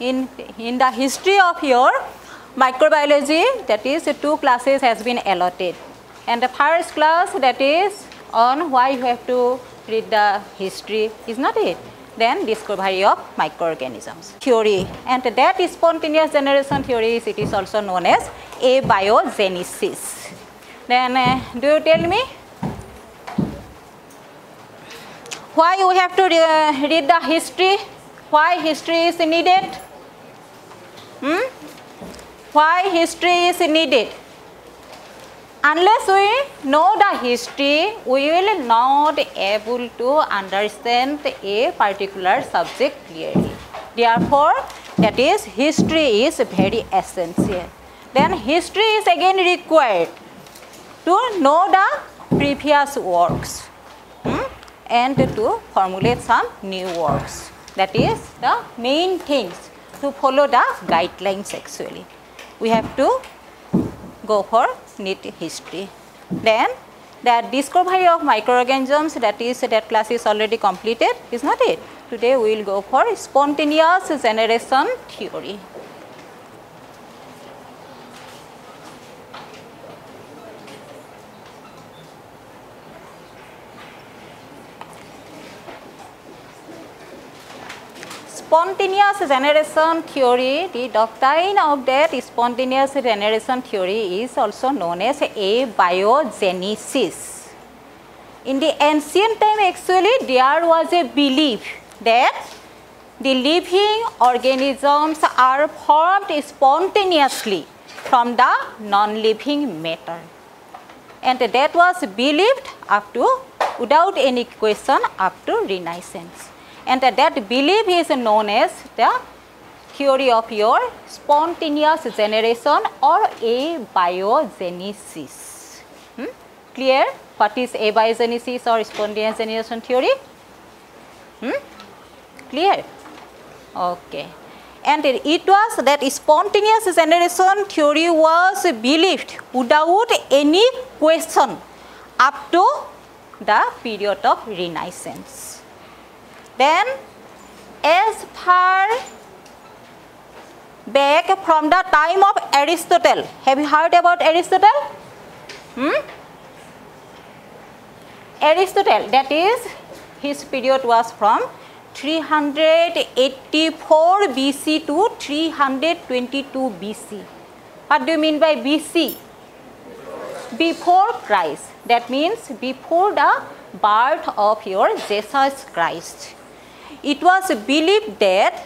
in, in the history of your microbiology that is two classes has been allotted. And the first class that is on why you have to read the history is not it? Then discovery of microorganisms theory. And that is spontaneous generation theory it is also known as abiogenesis. Then uh, do you tell me? Why you have to re uh, read the history? Why history is needed hmm? why history is needed unless we know the history we will not able to understand a particular subject clearly therefore that is history is very essential then history is again required to know the previous works hmm? and to formulate some new works that is the main things to follow the guidelines actually we have to go for neat history. Then the discovery of microorganisms that is that class is already completed is not it. Today we will go for spontaneous generation theory. Spontaneous generation theory, the doctrine of that spontaneous generation theory is also known as abiogenesis. In the ancient time actually there was a belief that the living organisms are formed spontaneously from the non-living matter. And that was believed up to without any question up to Renaissance and that belief is known as the theory of your spontaneous generation or abiogenesis. Hmm? Clear? What is abiogenesis or spontaneous generation theory? Hmm? Clear? Okay. And it was that spontaneous generation theory was believed without any question up to the period of Renaissance. Then as far back from the time of Aristotle, have you heard about Aristotle? Hmm? Aristotle, that is his period was from 384 BC to 322 BC. What do you mean by BC? Before Christ. That means before the birth of your Jesus Christ it was believed that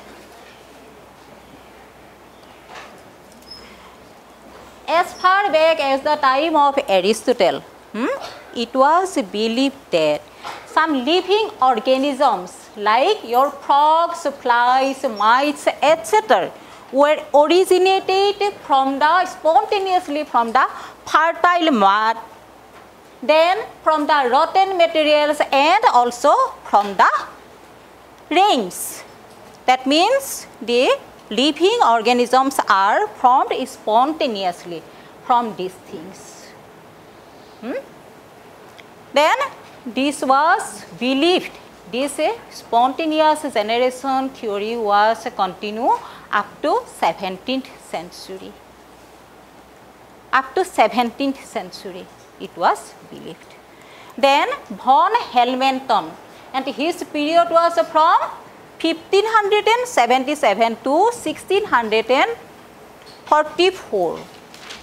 as far back as the time of Aristotle, hmm, it was believed that some living organisms like your frogs, flies, mice, etc. were originated from the spontaneously from the fertile mud, then from the rotten materials and also from the rains. That means the living organisms are formed spontaneously from these things. Hmm? Then this was believed, this uh, spontaneous generation theory was continued up to 17th century. Up to 17th century it was believed. Then von Helmenton and his period was from 1577 to 1644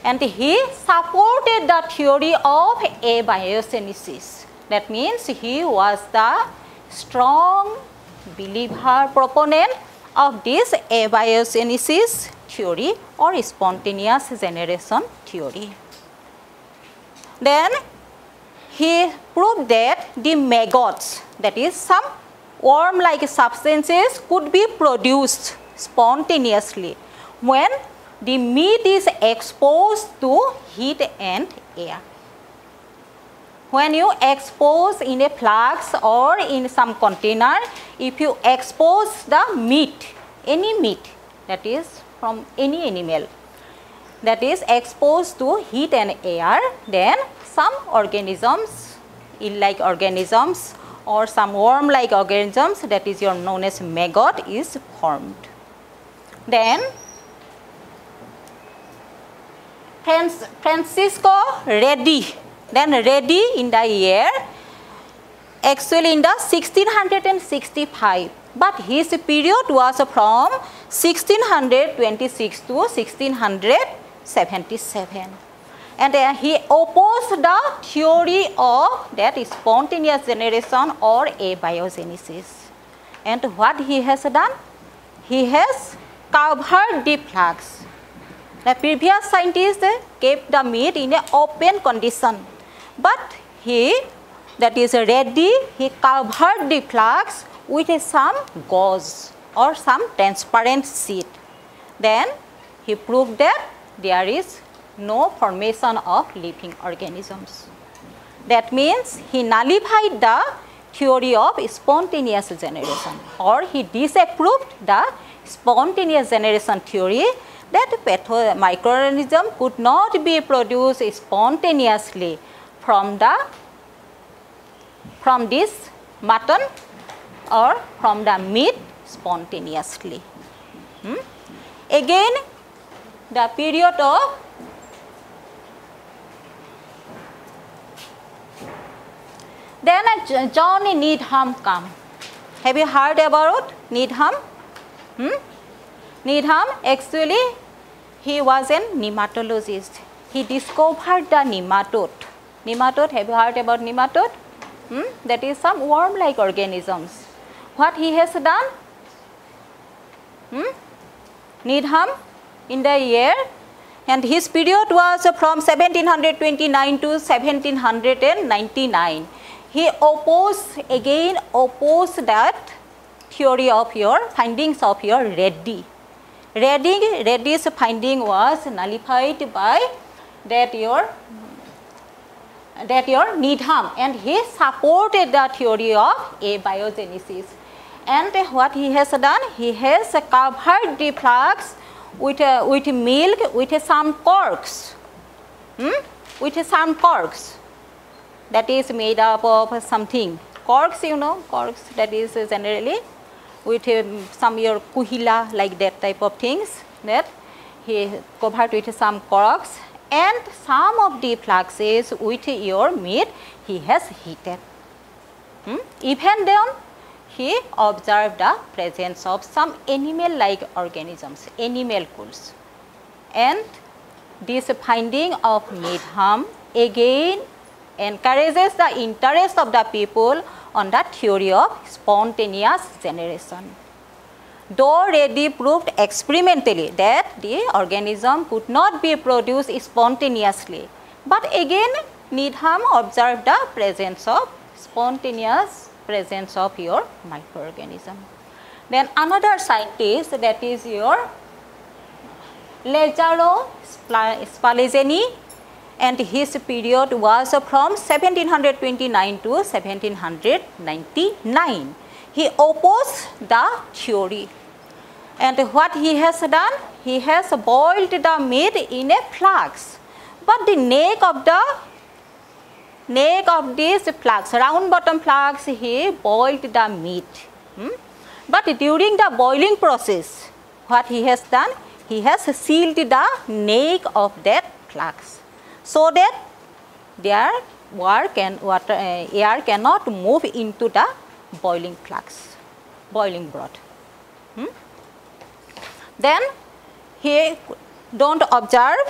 and he supported the theory of abiogenesis. That means he was the strong believer proponent of this abiogenesis theory or spontaneous generation theory. Then he proved that the maggots that is some worm like substances could be produced spontaneously when the meat is exposed to heat and air. When you expose in a flask or in some container, if you expose the meat, any meat that is from any animal that is exposed to heat and air, then some organisms, eel-like organisms or some worm-like organisms that is your known as maggot is formed. Then Francesco Redi, then Redi in the year actually in the 1665 but his period was from 1626 to 1677 and uh, he opposed the theory of that spontaneous generation or abiogenesis. And what he has done? He has covered the flask. The previous scientist kept the meat in an open condition. But he that is Redi, he covered the flask with some gauze or some transparent sheet. Then he proved that there is no formation of living organisms. That means he nullified the theory of spontaneous generation or he disapproved the spontaneous generation theory that microorganism could not be produced spontaneously from the from this mutton or from the meat spontaneously. Hmm? Again the period of then John Needham come. Have you heard about Needham? Hmm? Needham actually he was a nematologist. He discovered the nematode. Nematode, have you heard about nematode? hmm? that is some worm like organisms. What he has done? Hmm? Needham in the year and his period was from 1729 to 1799. He opposed again opposed that theory of your findings of your Redi. Redi, Redi's finding was nullified by that your that your Needham and he supported the theory of abiogenesis. And what he has done? He has covered the flask with, uh, with milk with some corks, hmm? with some corks that is made up of something. Corks, you know, corks that is generally with um, some your kuhila like that type of things that he covered with some corks and some of the flasks with your meat he has heated. Hmm? Even then he observed the presence of some animal like organisms, animal animalcules. And this finding of Needham again encourages the interest of the people on the theory of spontaneous generation though Redi proved experimentally that the organism could not be produced spontaneously. But again Needham observed the presence of spontaneous presence of your microorganism. Then another scientist that is your Lazzaro Spallanzani and his period was from 1729 to 1799. He opposed the theory and what he has done? He has boiled the meat in a flask. But the neck of the neck of this flask, round bottom flask, he boiled the meat. Hmm? But during the boiling process, what he has done? He has sealed the neck of that flask so that their work and water, uh, air cannot move into the boiling flask, boiling broth. Hmm? then he do not observe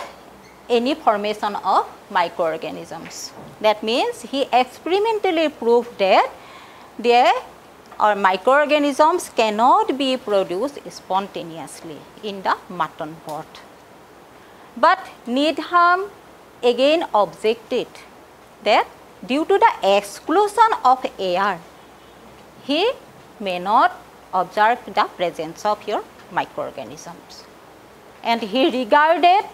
any formation of microorganisms. That means he experimentally proved that there or microorganisms cannot be produced spontaneously in the mutton pot. But Needham again objected that due to the exclusion of air, he may not observe the presence of your microorganisms. And he regarded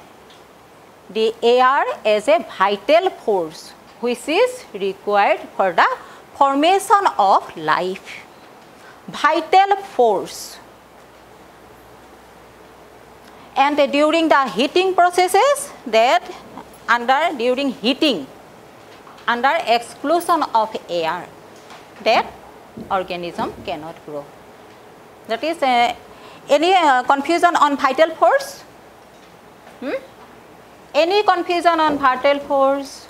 the air as a vital force which is required for the formation of life. Vital force. And during the heating processes that under during heating under exclusion of air that organism cannot grow. That is uh, Any uh, confusion on vital force? Hmm? Any confusion on vital force?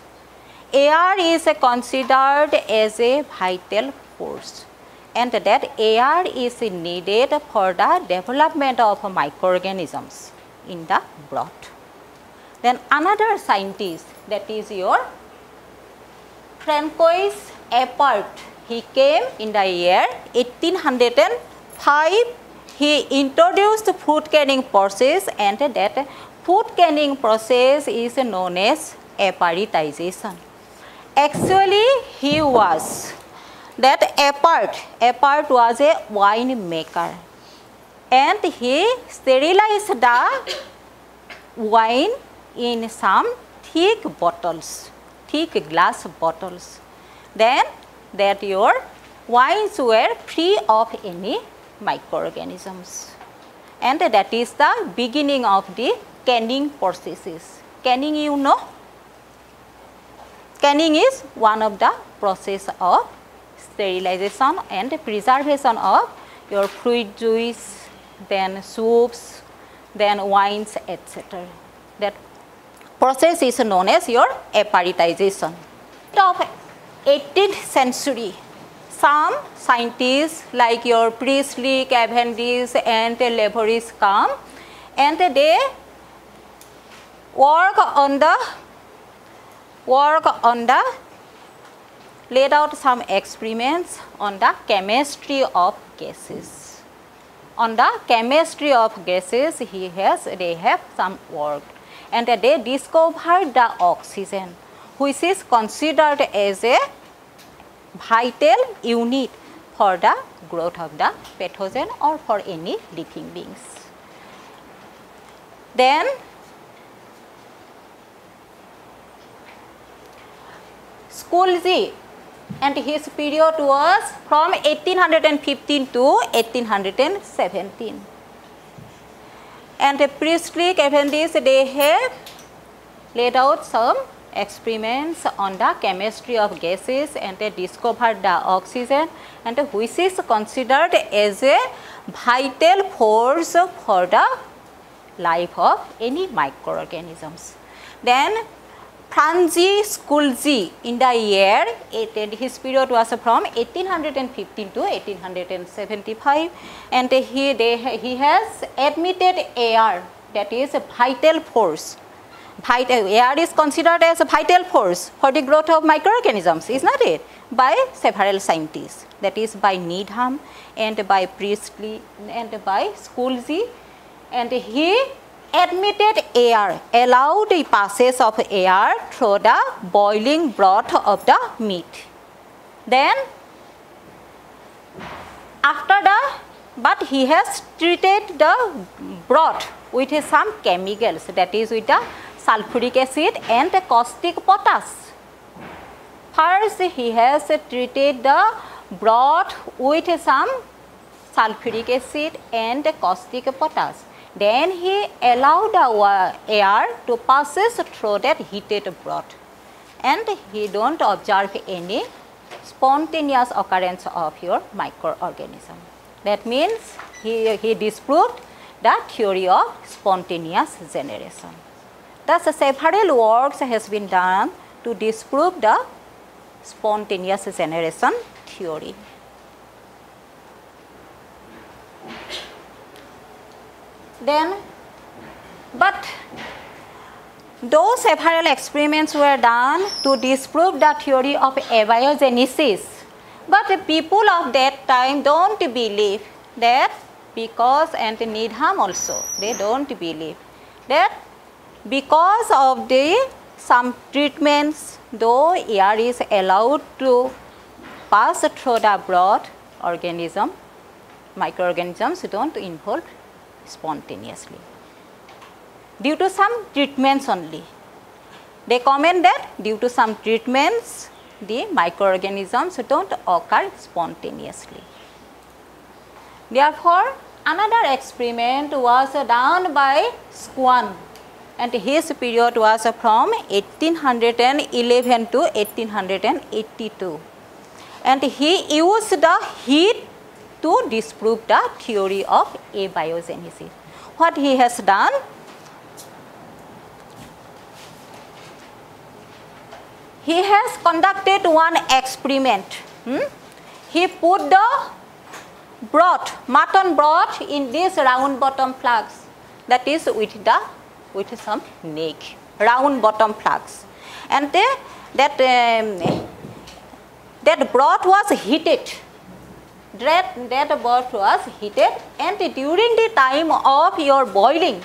Air is considered as a vital force and that air is needed for the development of microorganisms in the broth. Then another scientist that is your Francois Appert, he came in the year 1805. He introduced food canning process and that food canning process is known as appertization. Actually, he was that Appert, Appert was a wine maker and he sterilized the wine in some thick bottles, thick glass bottles. Then that your wines were free of any microorganisms. And that is the beginning of the canning processes. Canning you know? Canning is one of the process of sterilization and preservation of your fruit juice, then soups, then wines, etc. That process is known as your appertization. Of 18th century, some scientists like your Priestley, Cavendish and Lavoisier come and they work on the work on the laid out some experiments on the chemistry of gases. On the chemistry of gases, he has, they have some work and they discovered the oxygen which is considered as a vital unit for the growth of the pathogen or for any living beings. Then Schulze and his period was from 1815 to 1817. And Priestley, Cavendish, they have laid out some experiments on the chemistry of gases and they discovered the oxygen and which is considered as a vital force for the life of any microorganisms. Then Franzi Schulze in the year, it, his period was from 1815 to 1875 and he, they, he has admitted air that is a vital force. Vital, air is considered as a vital force for the growth of microorganisms, is not it? By several scientists, that is by Needham and by Priestley and by Schulze and he admitted air, allowed the passage of air through the boiling broth of the meat. Then after the, but he has treated the broth with some chemicals that is with the sulfuric acid and the caustic potash. First he has treated the broth with some sulfuric acid and caustic potash then he allowed our air to passes through that heated broth and he don't observe any spontaneous occurrence of your microorganism. That means he, he disproved the theory of spontaneous generation. Thus several works has been done to disprove the spontaneous generation theory. Then, but those several experiments were done to disprove the theory of abiogenesis. But the people of that time don't believe that because and Needham also, they don't believe that because of the some treatments, though air is allowed to pass through the broth organism, microorganisms don't involve spontaneously due to some treatments only. They comment that due to some treatments the microorganisms do not occur spontaneously. Therefore, another experiment was done by Schwann and his period was from 1811 to 1882 and he used the heat to disprove the theory of abiogenesis. What he has done? He has conducted one experiment. Hmm? He put the broth, mutton broth in this round bottom flask that is with the with some neck, round bottom flask. And they, that, um, that broth was heated that, that broth was heated and during the time of your boiling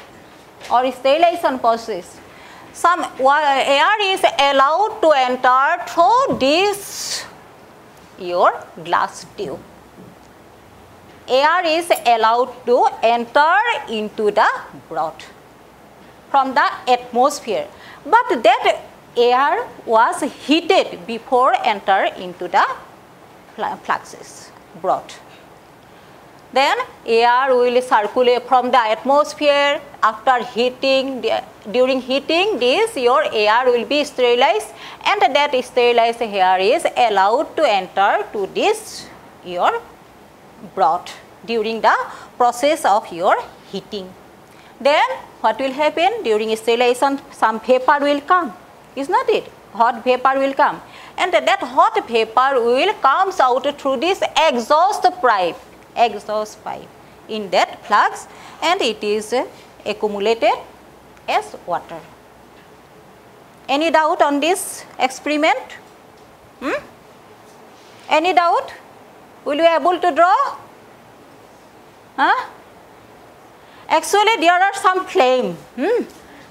or sterilization process, some air is allowed to enter through this your glass tube. Air is allowed to enter into the broth from the atmosphere. But that air was heated before enter into the fluxes broth. Then air will circulate from the atmosphere. After heating, during heating this your air will be sterilized and that sterilized air is allowed to enter to this your broth during the process of your heating. Then what will happen? During sterilization some vapor will come. Is not it? Hot vapor will come and that hot vapor will comes out through this exhaust pipe, exhaust pipe in that flux and it is accumulated as water. Any doubt on this experiment? Hmm? Any doubt? Will you able to draw? Huh? Actually, there are some flame. Hmm?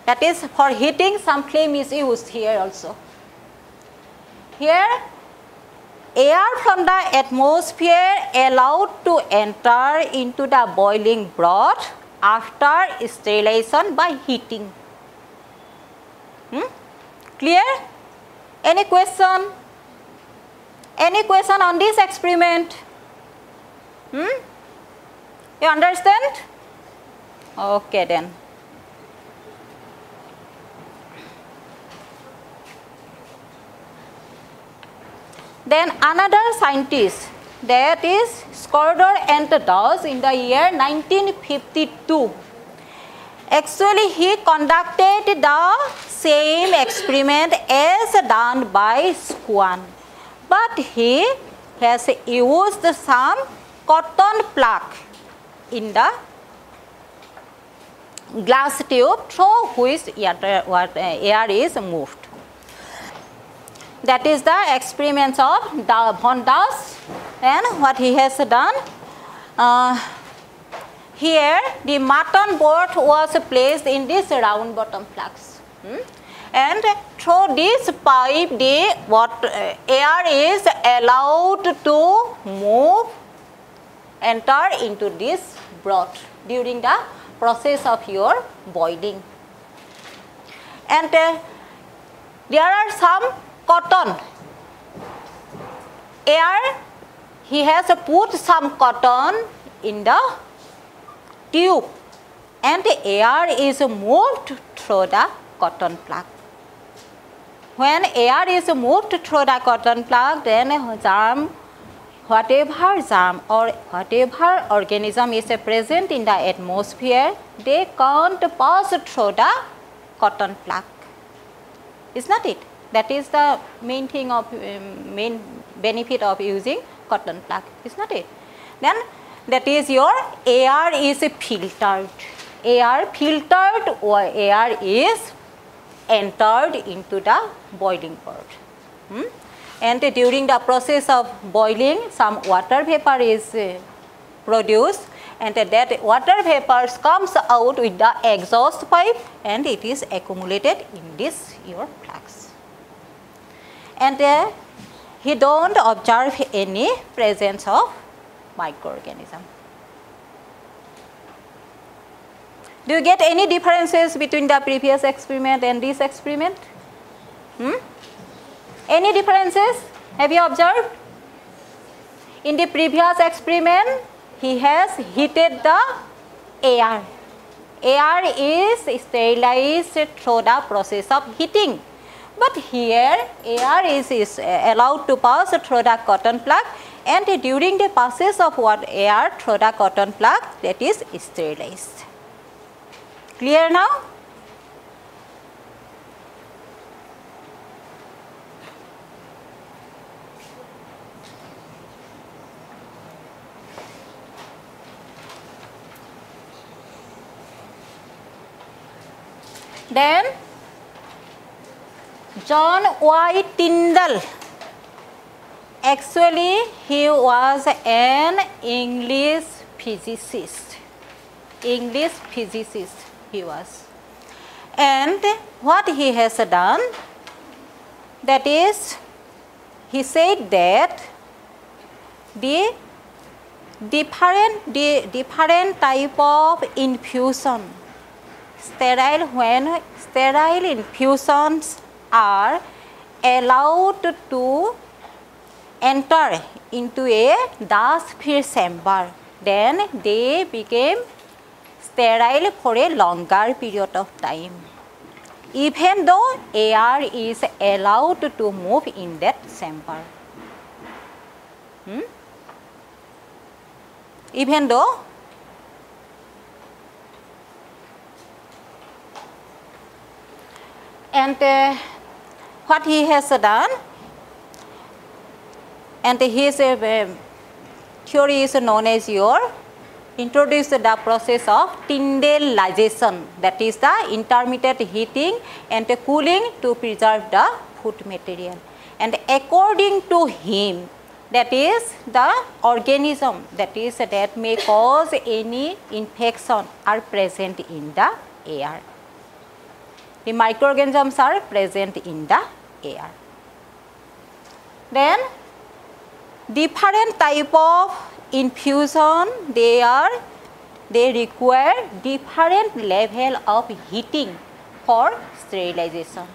That is for heating, some flame is used here also. Here air from the atmosphere allowed to enter into the boiling broth after sterilization by heating. Hmm? Clear? Any question? Any question on this experiment? Hmm? You understand? Okay then. Then another scientist that is Schroeder and Dawes in the year 1952. Actually, he conducted the same experiment as done by Schwann, but he has used some cotton plug in the glass tube through which air is moved. That is the experiments of von Dawes and what he has done. Uh, here the mutton broth was placed in this round bottom flask. Hmm? And through this pipe the what, uh, air is allowed to move, enter into this broth during the process of your boiling. And uh, there are some cotton. Air, he has put some cotton in the tube and the air is moved through the cotton plug. When air is moved through the cotton plug, then germ, whatever germ or whatever organism is present in the atmosphere, they can't pass through the cotton plug. Is not it? That is the main thing of um, main benefit of using cotton plug, is not it? Then that is your air is filtered. Air filtered or air is entered into the boiling pot. Hmm? And during the process of boiling, some water vapor is uh, produced and that water vapors comes out with the exhaust pipe and it is accumulated in this your flux and uh, he don't observe any presence of microorganism. Do you get any differences between the previous experiment and this experiment? Hmm? Any differences? Have you observed? In the previous experiment, he has heated the air. Air is sterilized through the process of heating. But here air is, is allowed to pass through the cotton plug and during the passage of what air through the cotton plug that is sterilized. Clear now? Then John Y. Tyndall actually he was an English physicist. English physicist he was. And what he has done that is he said that the different the different type of infusion sterile when sterile infusions are allowed to enter into a dust free chamber. Then they became sterile for a longer period of time. Even though air is allowed to move in that chamber. Hmm? even though and uh, what he has done and his uh, theory is known as your introduced the process of Tyndallization that is the intermittent heating and cooling to preserve the food material. And according to him that is the organism that is that may cause any infection are present in the air. The microorganisms are present in the air. Then different type of infusion they are they require different level of heating for sterilization.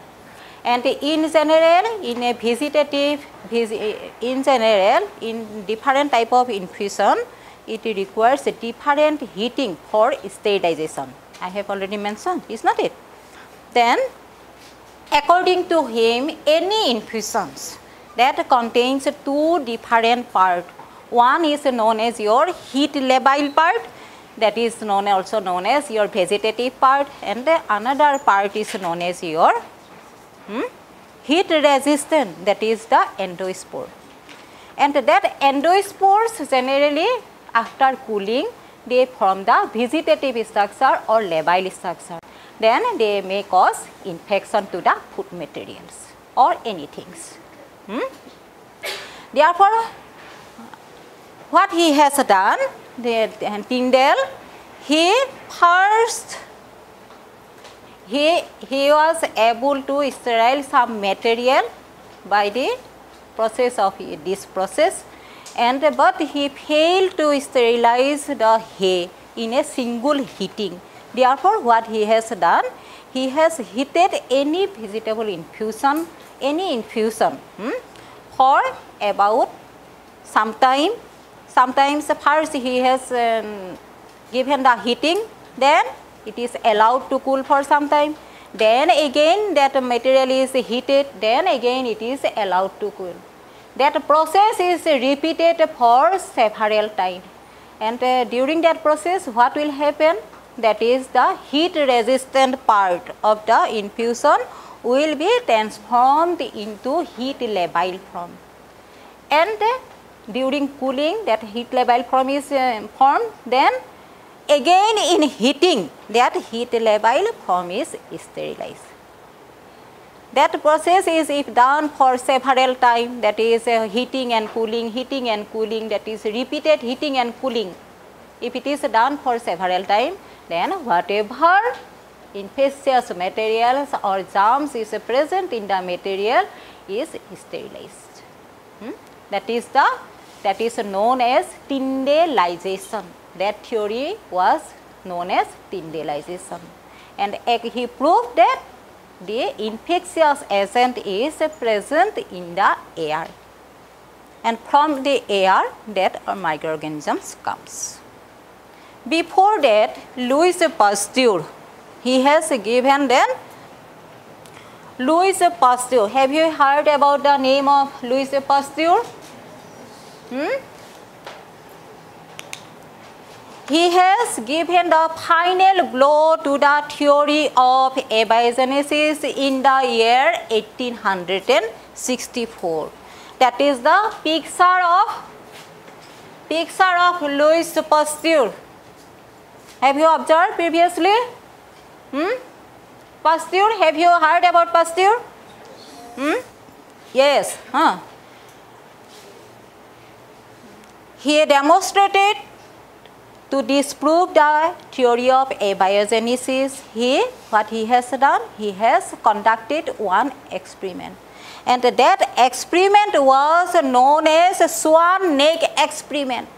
And in general in a vegetative in general in different type of infusion it requires different heating for sterilization. I have already mentioned is not it? Then according to him any infusions that contains two different part one is known as your heat labile part that is known also known as your vegetative part and the another part is known as your hmm, heat resistant that is the endospore. And that endospores generally after cooling they form the vegetative structure or labile structure then they may cause infection to the food materials or anything. Hmm? Therefore, what he has done, the Tyndall, he first he, he was able to sterile some material by the process of this process and but he failed to sterilize the hay in a single heating Therefore, what he has done, he has heated any vegetable infusion, any infusion hmm, for about some time. Sometimes first he has um, given the heating, then it is allowed to cool for some time. Then again that material is heated, then again it is allowed to cool. That process is repeated for several times. And uh, during that process, what will happen? that is the heat resistant part of the infusion will be transformed into heat labile form and during cooling that heat labile form is uh, formed then again in heating that heat labile form is sterilized. That process is if done for several time that is uh, heating and cooling, heating and cooling that is repeated heating and cooling. If it is done for several time then whatever infectious materials or germs is present in the material is sterilized. Hmm? That is the that is known as Tyndallization. That theory was known as Tyndallization. And he proved that the infectious agent is present in the air and from the air that microorganisms comes. Before that, Louis Pasteur, he has given then Louis Pasteur. Have you heard about the name of Louis Pasteur? Hmm? He has given the final blow to the theory of abiogenesis in the year 1864. That is the picture of picture of Louis Pasteur. Have you observed previously? Hmm? Pasteur, have you heard about Pasteur? Hmm? Yes. Huh. He demonstrated to disprove the theory of abiogenesis, he, what he has done, he has conducted one experiment. And that experiment was known as swan neck experiment.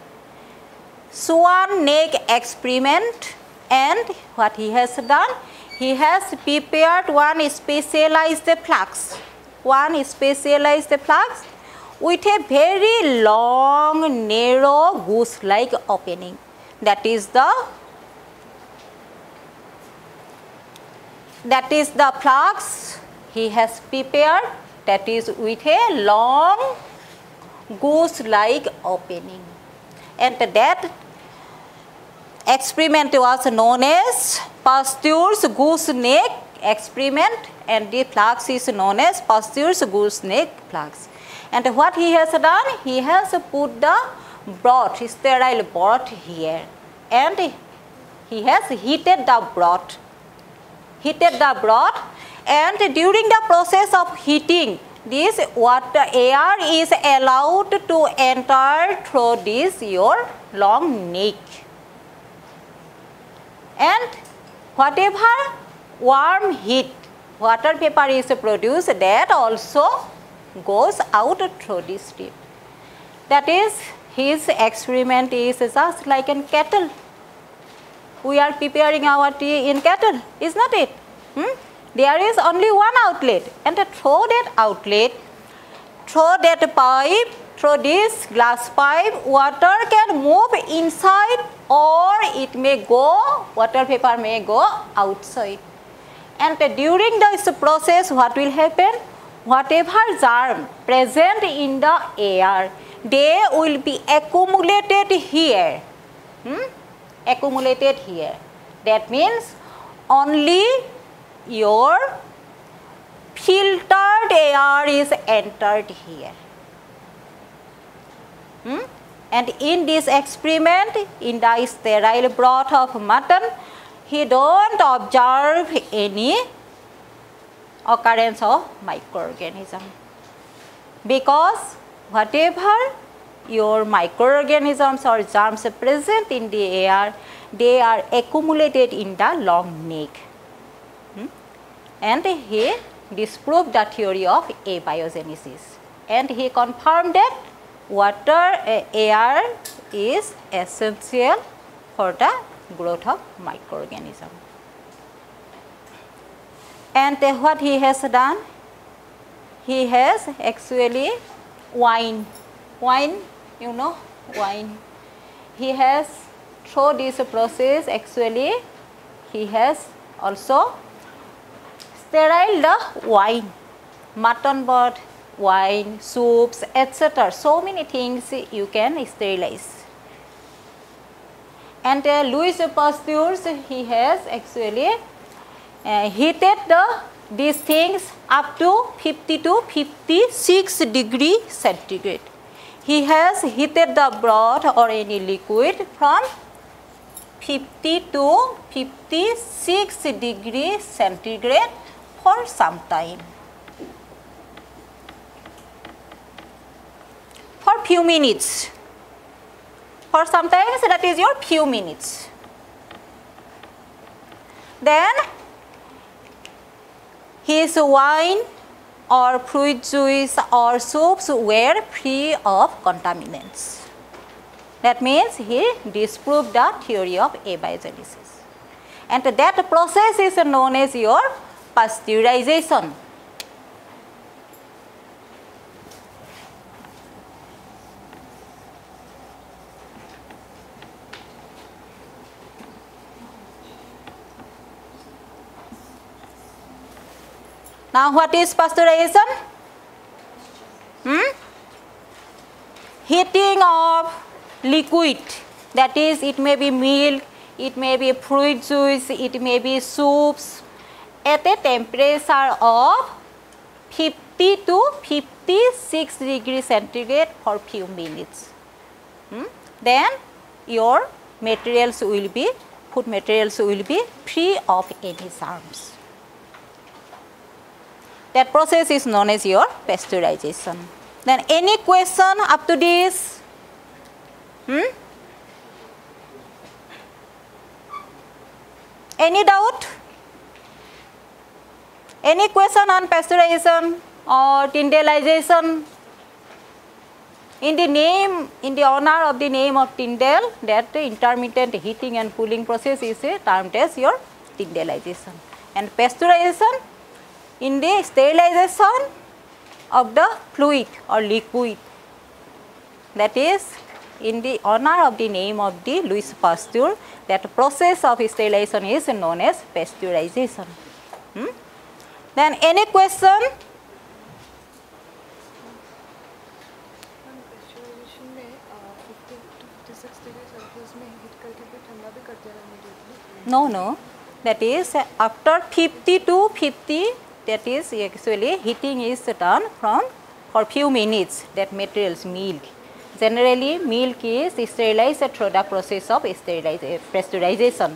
Swan neck experiment and what he has done, he has prepared one specialized flask, one specialized flask with a very long, narrow goose-like opening that is the that is the flask he has prepared. That is with a long goose like opening. And that experiment was known as Pasteur's goose neck experiment and the flask is known as Pasteur's goose neck flask and what he has done he has put the broth, sterile broth here. And he has heated the broth, heated the broth. And during the process of heating this water air is allowed to enter through this your long neck. And whatever warm heat water vapor is produced that also goes out through this tip. That is his experiment is just like in kettle. We are preparing our tea in kettle, is not it? Hmm? There is only one outlet and through that outlet, through that pipe, through this glass pipe, water can move inside or it may go, water vapor may go outside. And during this process, what will happen? Whatever germ present in the air, they will be accumulated here. Hmm? Accumulated here. That means only your filtered air is entered here. Hmm? And in this experiment, in the sterile broth of mutton, he don't observe any occurrence of microorganism because whatever your microorganisms or germs present in the air, they are accumulated in the long neck. Hmm? And he disproved the theory of abiogenesis. And he confirmed that water uh, air is essential for the growth of microorganism. And uh, what he has done? He has actually wine, wine, you know, wine. He has through this process actually he has also sterile the wine, mutton broth, wine, soups, etc. So many things you can sterilize. And uh, Louis Pasteur, he has actually uh, heated the these things up to 50 to 56 degree centigrade. He has heated the broth or any liquid from 50 to 56 degree centigrade for some time. For few minutes. For sometimes that is your few minutes. Then his wine or fruit juice or soups were free of contaminants. That means he disproved the theory of abiogenesis. And that process is known as your pasteurization. Now what is pasteurization? Hmm? heating of liquid that is it may be milk, it may be fruit juice, it may be soups at a temperature of 50 to 56 degree centigrade for few minutes. Hmm? Then your materials will be, food materials will be free of any germs. That process is known as your pasteurization. Then any question up to this? Hmm? Any doubt? Any question on pasteurization or tyndallization? In the name, in the honor of the name of Tyndall, that intermittent heating and cooling process is termed as your tyndallization. And pasteurization in the sterilization of the fluid or liquid. That is in the honor of the name of the Louis Pasteur, that process of sterilization is known as pasteurization. Hmm? Then any question? No, no. That is after 50 to 50, that is actually heating is done from for few minutes that materials milk. Generally, milk is sterilized through the process of pasteurization.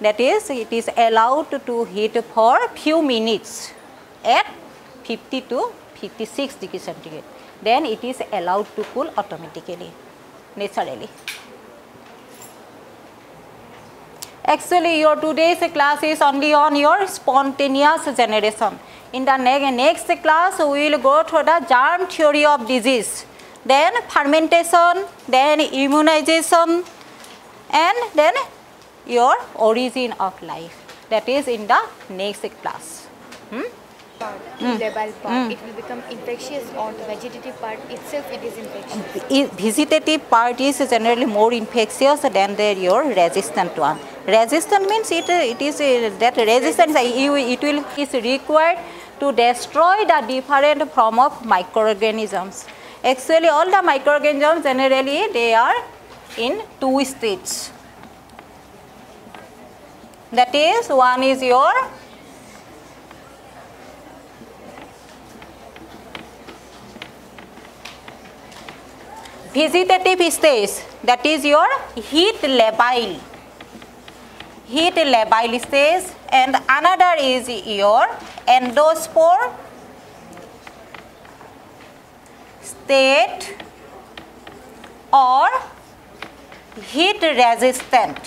That is, it is allowed to heat for few minutes at 50 to 56 degree centigrade. Then it is allowed to cool automatically, naturally. Actually, your today's class is only on your spontaneous generation. In the ne next class, we will go through the germ theory of disease, then fermentation, then immunization, and then your origin of life. That is in the next class. Hmm? Part, mm. labile part, mm. it will become infectious or the vegetative part itself it is infectious? Vegetative part is generally more infectious than the, your resistant one. Resistant means it, it is uh, that resistance it will is required to destroy the different form of microorganisms. Actually all the microorganisms generally they are in two states. That is one is your vegetative stage that is your heat labile. Heat labile stage and another is your endospore state or heat resistant.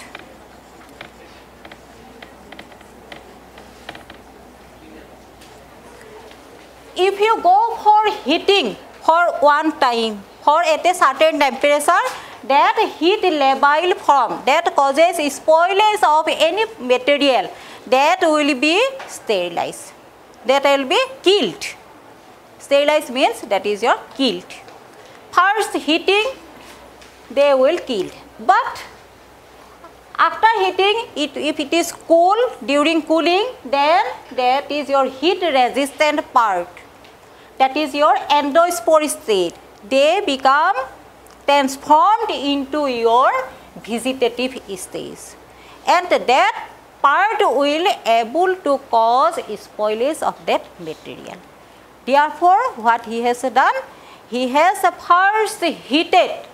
If you go for heating for one time for at a certain temperature that heat labile form that causes spoilage of any material that will be sterilized. That will be killed. Sterilized means that is your killed. First heating they will kill but after heating it if it is cool during cooling then that is your heat resistant part. That is your endospore state they become transformed into your vegetative stage and that part will able to cause spoilage of that material. Therefore, what he has done? He has first heated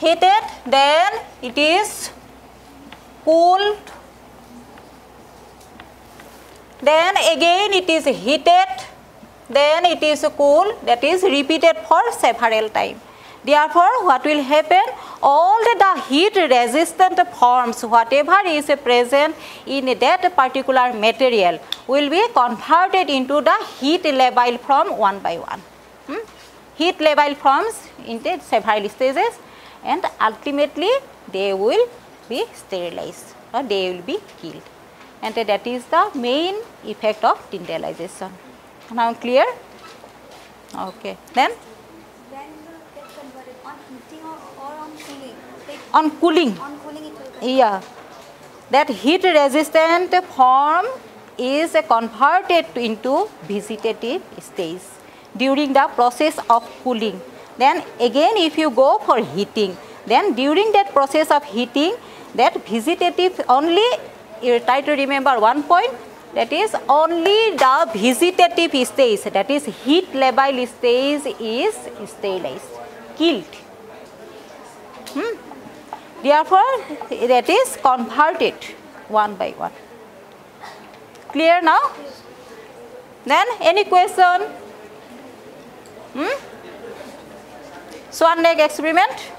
heated then it is cooled then again it is heated, then it is cool, that is repeated for several time. Therefore, what will happen? All the heat resistant forms, whatever is present in that particular material will be converted into the heat labile form one by one. Hmm? Heat labile forms into several stages and ultimately they will be sterilized or they will be killed and that is the main effect of tyndallization. Now clear? Okay. Then? Then get converted on heating or, or on cooling? On cooling. On cooling it will Yeah. That heat resistant form is converted into vegetative stage during the process of cooling. Then again if you go for heating, then during that process of heating, that vegetative only, you try to remember one point, that is only the vegetative stage, that is heat labile stage is sterilized, killed. Hmm? Therefore, that is converted one by one. Clear now? Then any question? Hmm? Swan lake experiment?